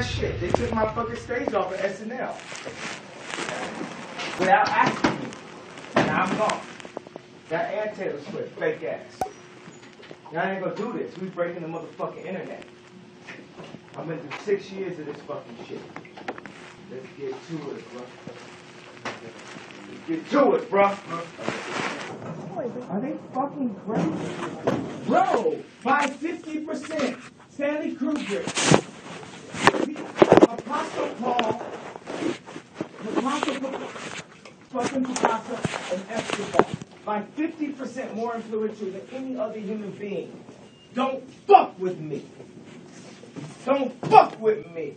at that shit. They took my fucking stage off of SNL. Without asking me. And I'm gone. That and Taylor Swift, fake ass. Y'all ain't gonna do this. We breaking the motherfucking internet. I've been through six years of this fucking shit. Let's get to it, bro. Get to it, bro. Are they fucking crazy? Bro, by 50%. Stanley Kubrick. Fucking Picasso and Escobar. By 50% more influential than any other human being. Don't fuck with me. Don't fuck with me.